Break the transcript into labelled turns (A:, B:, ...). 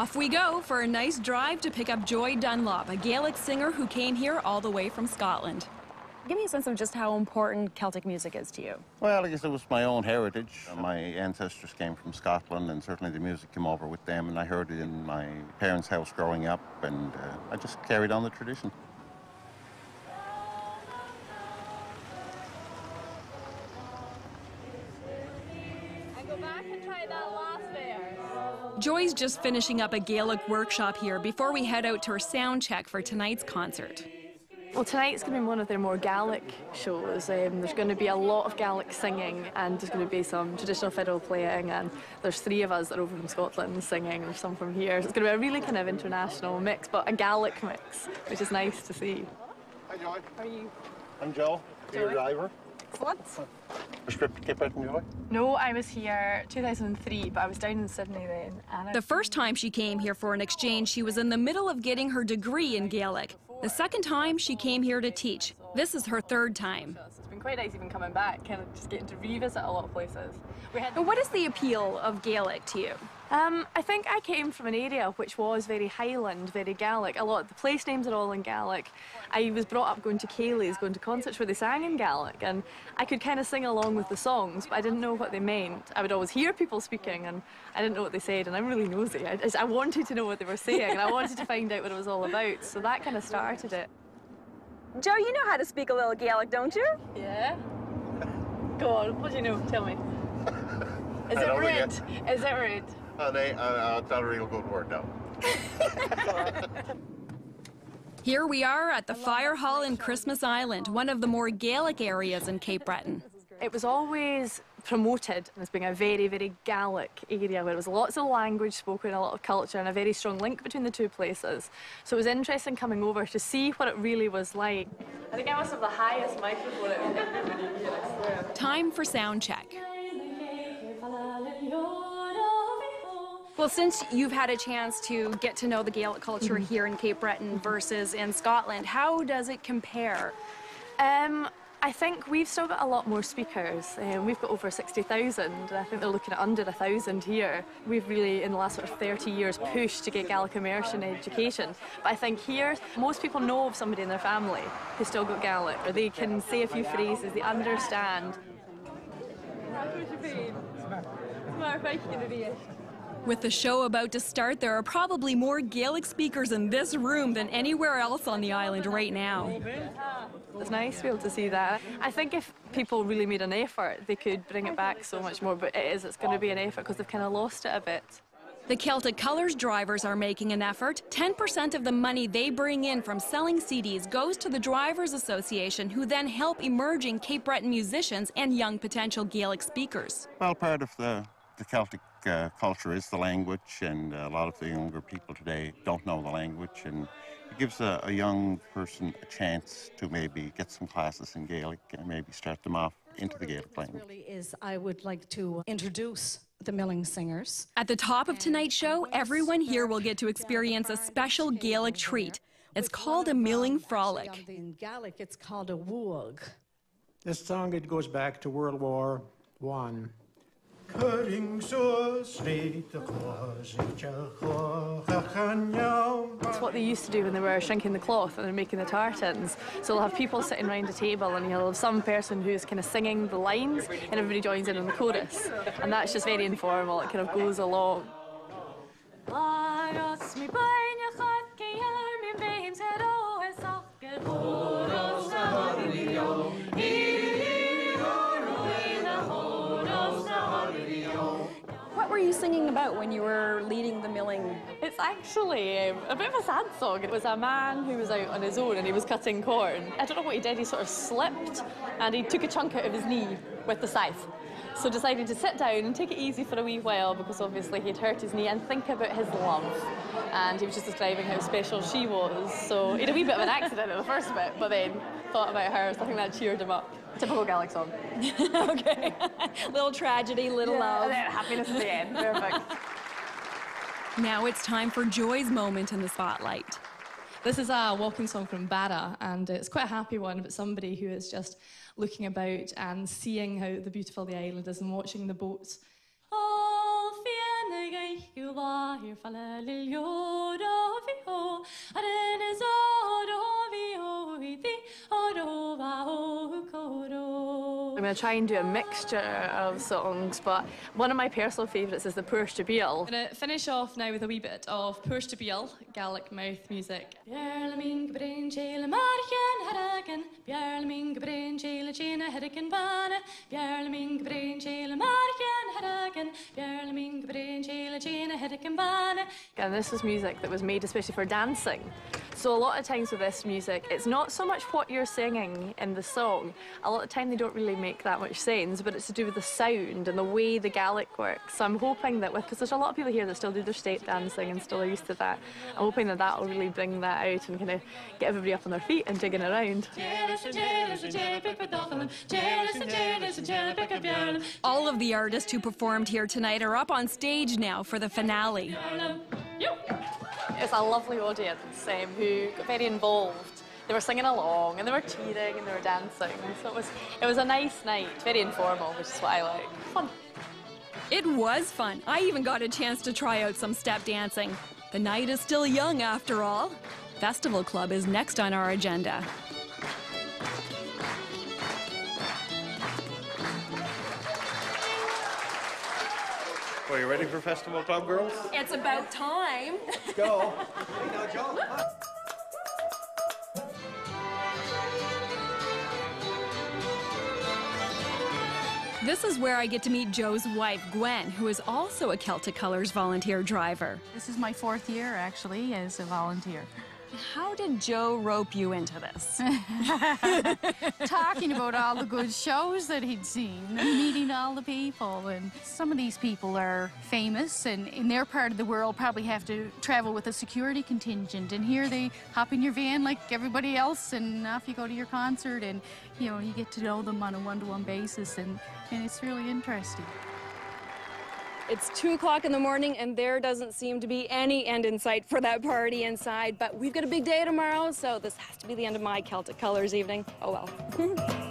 A: Off we go for a nice drive to pick up Joy Dunlop, a Gaelic singer who came here all the way from Scotland. Give me a sense of just how important Celtic music is to you.
B: Well, I guess it was my own heritage. My ancestors came from Scotland, and certainly the music came over with them, and I heard it in my parents' house growing up, and uh, I just carried on the tradition. Joy's
A: just finishing up a Gaelic workshop here before we head out to her sound check for tonight's concert.
C: Well, tonight's going to be one of their more Gaelic shows. Um, there's going to be a lot of Gaelic singing, and there's going to be some traditional fiddle playing, and there's three of us that are over from Scotland singing, there's some from here. So it's going to be a really kind of international mix, but a Gaelic mix, which is nice to see.
D: Hi, Joy.
C: How are you?
D: I'm Joe, your driver.
C: Excellent.
D: Prescriptive Cape Breton
C: No, I was here 2003, but I was down in Sydney then.
A: the first time she came here for an exchange, she was in the middle of getting her degree in Gaelic. The second time she came here to teach. This is her third time.
C: It's been quite nice even coming back, kind of just getting to revisit a lot of places.
A: what is the appeal of Gaelic to you?
C: Um, I think I came from an area which was very Highland, very Gaelic. A lot of the place names are all in Gaelic. I was brought up going to Céilís, going to concerts where they sang in Gaelic, and I could kind of sing along with the songs, but I didn't know what they meant. I would always hear people speaking, and I didn't know what they said, and I'm really nosy. I, I wanted to know what they were saying, and I wanted to find out what it was all about, so that kind of started it.
A: Joe, you know how to speak a little Gaelic, don't you?
C: Yeah. Go on, what do you know? Tell me. Is it red? Is it red?
D: Uh, they, uh, it's not a real good word, no.
A: Here we are at the Fire Hall in Christmas Island, one of the more Gaelic areas in Cape Breton.
C: It was always promoted as being a very, very Gaelic area where there was lots of language spoken, a lot of culture, and a very strong link between the two places. So it was interesting coming over to see what it really was like. I think I must have the highest microphone out of everybody here, I swear.
A: Time for sound check. Well, since you've had a chance to get to know the Gaelic culture mm -hmm. here in Cape Breton versus in Scotland, how does it compare?
C: Um, I think we've still got a lot more speakers. Um, we've got over 60,000. I think they're looking at under 1,000 here. We've really, in the last sort of 30 years, pushed to get Gaelic immersion education. But I think here, most people know of somebody in their family who's still got Gaelic, or they can say a few phrases, they understand.
A: With the show about to start, there are probably more Gaelic speakers in this room than anywhere else on the island right now.
C: It's nice to be able to see that. I think if people really made an effort, they could bring it back so much more, but it is, it's going to be an effort because they've kind of lost it a bit.
A: The Celtic Colours drivers are making an effort. 10% of the money they bring in from selling CDs goes to the Drivers Association, who then help emerging Cape Breton musicians and young potential Gaelic speakers.
B: Well, part of the, the Celtic uh, culture is the language, and a lot of the younger people today don't know the language, and it gives a, a, young person a chance to maybe get some classes in Gaelic and maybe start them off into the Gaelic language.
E: Really is I would like to introduce the Milling Singers.
A: At the top of tonight's show, everyone here will get to experience a special Gaelic treat. It's called a milling frolic.
E: In Gaelic, it's called a luadh.
F: This song it goes back to World War One.
C: It's what they used to do when they were shrinking the cloth and they're making the tartans. So they'll have people sitting around a table and you'll have some person who's kind of singing the lines and everybody joins in on the chorus. And that's just very informal, it kind of goes along.
A: Singing about when you were leading the milling?
C: It's actually um, a bit of a sad song. It was a man who was out on his own and he was cutting corn. I don't know what he did, he sort of slipped and he took a chunk out of his knee with the scythe. So decided to sit down and take it easy for a wee while because obviously he'd hurt his knee and think about his love. And he was just describing how special she was. So he had a wee bit of an accident at the first bit, but then thought about her, so I think that cheered him up. Typical Gaelic song.
A: okay. little tragedy, little
C: yeah,
A: love.
C: And then happiness at the end. Perfect.
A: Now it's time for Joy's moment in the spotlight.
G: This is a waulking song from Barra, and it's quite a happy one, but somebody who is just looking about and seeing how the beautiful the island is and watching the boats. All
C: I'm going to try and do a mixture of songs, but one of my personal favourites is the puirt à beul.
G: I'm going to finish off now with a wee bit of puirt à beul, Gaelic mouth music. Bjarlaming brain jail marchen haragan, Bjarlaming brain jail china haragan bana, Bjarlaming brain jail marchen haragan, Bjarlaming brain jail china haragan bana.
C: And this is music that was made especially for dancing. So a lot of times with this music, it's not so much what you're singing in the song. A lot of time they don't really make that much sense, but it's to do with the sound and the way the Gaelic works. So I'm hoping that with, because there's a lot of people here that still do their step dancing and still are used to that. I'm hoping that that will really bring that out and kind of get everybody up on their feet and jigging around.
A: All of the artists who performed here tonight are up on stage now for the finale.
C: It's a lovely audience um, who got very involved. They were singing along and they were cheering and they were dancing. So it was, it was a nice night, very informal, which is what I like. Fun.
A: It was fun. I even got a chance to try out some step dancing. The night is still young after all. Festival Club is next on our agenda.
D: Are you ready for Festival Club, girls?
A: It's about time.
D: Let's go.
A: This is where I get to meet Joe's wife, Gwen, who is also a Celtic Colours volunteer driver.
H: This is my fourth year, actually, as a volunteer.
A: How did Joe rope you into this?
H: Talking about all the good shows that he'd seen meeting all the people. And some of these people are famous and in their part of the world probably have to travel with a security contingent. And here they hop in your van like everybody else and off you go to your concert and, you know, you get to know them on a one-to-one basis and, and it's really interesting.
A: It's 2 o'clock in the morning, and there doesn't seem to be any end in sight for that party inside. But we've got a big day tomorrow, so this has to be the end of my Celtic Colours evening. Oh well.